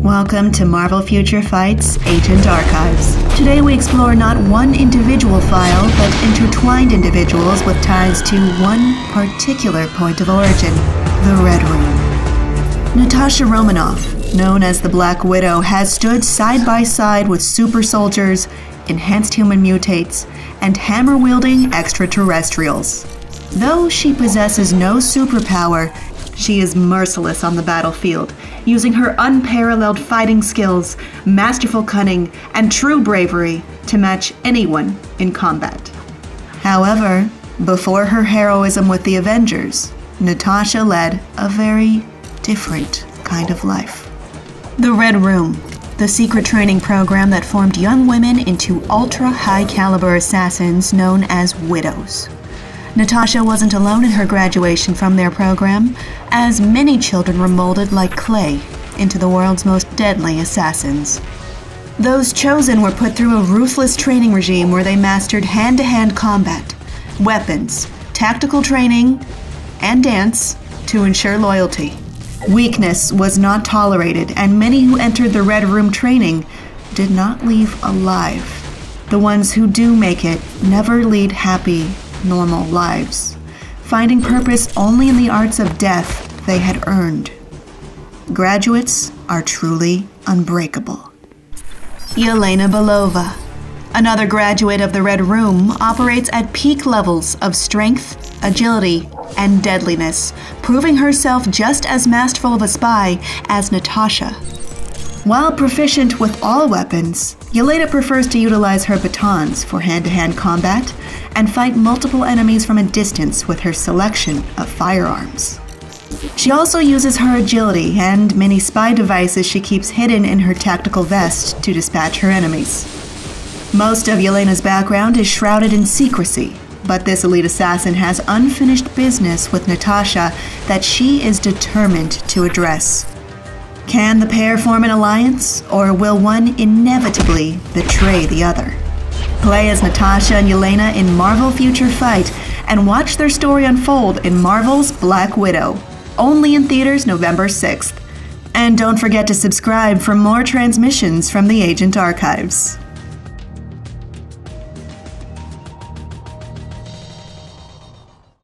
Welcome to Marvel Future Fights Agent Archives. Today we explore not one individual file, but intertwined individuals with ties to one particular point of origin the Red Room. Natasha Romanoff, known as the Black Widow, has stood side by side with super soldiers, enhanced human mutates, and hammer wielding extraterrestrials. Though she possesses no superpower, she is merciless on the battlefield, using her unparalleled fighting skills, masterful cunning, and true bravery to match anyone in combat. However, before her heroism with the Avengers, Natasha led a very different kind of life. The Red Room, the secret training program that formed young women into ultra high caliber assassins known as widows. Natasha wasn't alone in her graduation from their program, as many children were molded like clay into the world's most deadly assassins. Those chosen were put through a ruthless training regime where they mastered hand to hand combat, weapons, tactical training, and dance to ensure loyalty. Weakness was not tolerated, and many who entered the Red Room training did not leave alive. The ones who do make it never lead happy normal lives, finding purpose only in the arts of death they had earned. Graduates are truly unbreakable. Yelena Belova, another graduate of the Red Room, operates at peak levels of strength, agility, and deadliness, proving herself just as masterful of a spy as Natasha. While proficient with all weapons, Yelena prefers to utilize her batons for hand to hand combat and fight multiple enemies from a distance with her selection of firearms. She also uses her agility and many spy devices she keeps hidden in her tactical vest to dispatch her enemies. Most of Yelena's background is shrouded in secrecy, but this elite assassin has unfinished business with Natasha that she is determined to address. Can the pair form an alliance, or will one inevitably betray the other? Play as Natasha and Yelena in Marvel Future Fight and watch their story unfold in Marvel's Black Widow, only in theaters November 6th. And don't forget to subscribe for more transmissions from the Agent Archives.